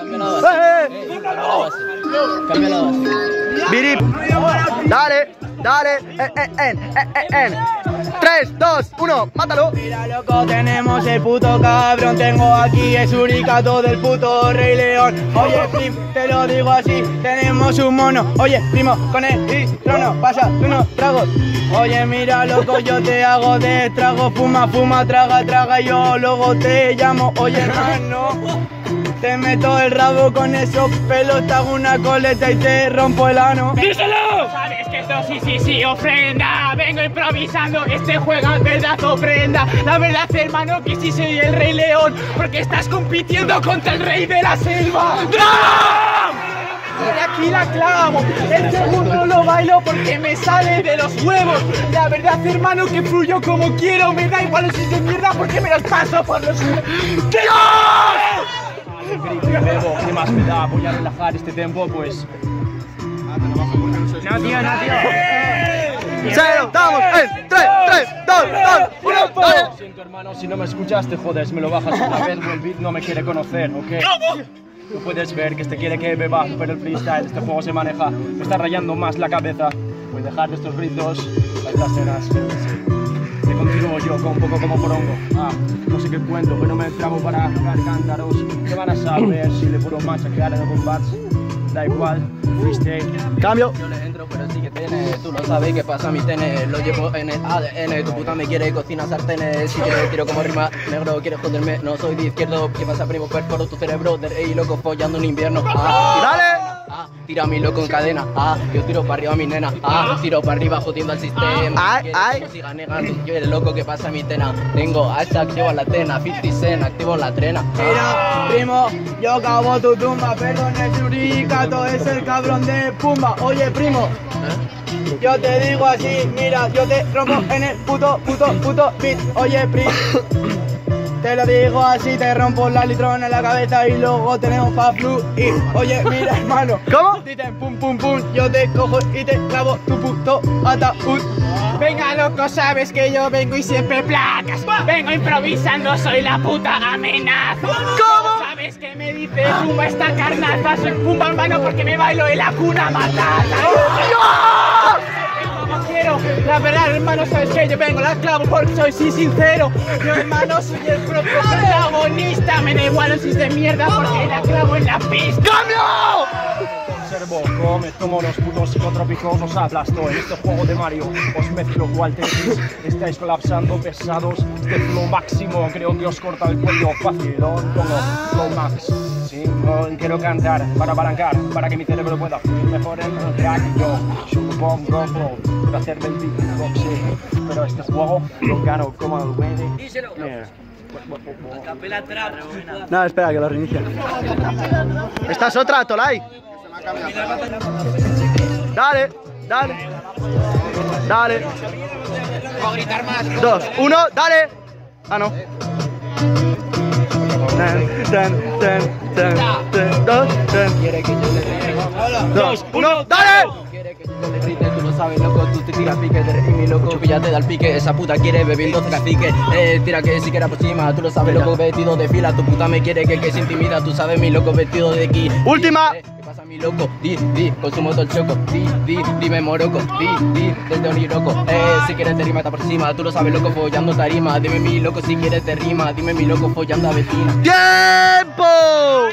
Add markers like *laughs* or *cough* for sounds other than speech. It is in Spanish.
Cambia la base. ¡Eh! Eh, Cambia la base. Cambia la base. Virip. Dale, dale. En, en, en, en, en. 3, 2, 1, mátalo. Mira loco, tenemos el puto cabrón Tengo aquí el suricato del puto Rey León Oye Prim, te lo digo así Tenemos un mono Oye primo, con el trono Pasa unos tragos Oye mira loco, yo te hago de trago Fuma, fuma, traga, traga Yo luego te llamo Oye hermano te meto el rabo con esos pelos, te hago una coleta y te rompo el ano. Sabes que esto sí, sí, sí, ofrenda. Vengo improvisando, este juega pedazo prenda. La verdad, hermano, que sí soy el rey león, porque estás compitiendo contra el rey de la selva. ¡No! Y aquí la clavo, el segundo lo bailo porque me sale de los huevos. La verdad, hermano, que fluyo como quiero, me da igual es de mierda porque me los paso por los huevos. Bebo, ¿qué más me da? Voy a relajar este tempo, pues. No, tío, no, tío. Cero, damos. En 3, 3, 2, 2, 1, Lo siento, hermano, si no me escuchas, te jodes, me lo bajas una vez o el beat no me quiere conocer, ¿ok? Tú puedes ver que este quiere que beba, pero el freestyle, este juego se maneja, me está rayando más la cabeza. Voy a dejar de estos gritos, las cenas. Con un poco como porongo. Ah, no sé qué cuento, pero me tramo para tocar cántaros. ¿Qué van a saber si le puedo machacar en combate? Da igual, freestyle. Cambio. Yo le entro, pero sí que tiene. Tú lo sabes que pasa mi tene. Lo llevo en el ADN. Tu puta me quiere cocina sartenes. Si quieres, tiro como rima. Negro, quieres joderme. No soy de izquierdo. ¿Qué pasa, primo? Perforo tu cerebro. De rey loco follando en invierno. Ah, Dale. Ah, tira a mi loco en cadena. Ah, yo tiro para arriba a mi nena. Ah, tiro para arriba jodiendo al sistema. Ay, Quieres ay. que siga negando. Yo eres loco que pasa mi tena. Tengo hashtag, llevo la tena. 50 cent, activo la trena. Mira, primo, yo acabo tu tumba, perdón, el suricato es el cabrón de Pumba. Oye, primo, yo te digo así, mira, yo te rompo en el puto, puto, puto beat. Oye, primo, *coughs* te lo digo así, te rompo la litrona en la cabeza y luego tenemos pa' flu. Y, oye, mira, hermano, ¿Cómo? dicen pum, pum, pum, yo te cojo y te clavo tu puto ataúd. Venga, loco, sabes que yo vengo y siempre placas. Vengo improvisando, soy la puta amenaza. ¿Cómo? Sabes que me dice Pumba esta carnaza. Soy Pumba, hermano, porque me bailo en la cuna matata. Como la verdad, hermano, sabes que yo vengo, la clavo porque soy sí sincero. Yo, hermano, soy el protagonista. Me da igual si es de mierda porque la clavo en la pista. Conservo, come, tomo los putos psicotrópicos, os aplasto en este juego de Mario, os mezclo cual Tetris, estáis colapsando pesados, de flow máximo, creo que os corta el cuello fácil, flow max. Sí, quiero cantar para apalancar, para que mi cerebro pueda fluir mejor en el track. Yo, shoot bomb, go flow, quiero hacerme el beatbox, sí, pero este juego lo gano como el Wendy. Díselo. Yeah. No, espera, que lo reinicia. *laughs* Esta es otra, Tolai. Dale, dale. Dale. Dos, uno, dale. Ah, no. Dos, Dos, uno, dale. Yo le grite, tú lo sabes, loco, tú te tiras pique, te y mi loco, chupillate al pique, esa puta quiere beber 12 caciques, eh, tira que siquiera por encima, tú lo sabes, loco, vestido de fila, tu puta me quiere que, que se intimida, tú sabes, mi loco, vestido de aquí. Última. Eh, ¿Qué pasa, mi loco? Di, di, consumo todo el choco, di, di, dime moroco, di, di, desde Oniroco, eh, si quieres te rima, está por encima, tú lo sabes, loco, follando tarima, dime mi loco, si quieres te rima, dime mi loco, follando a vecina. ¡Tiempo!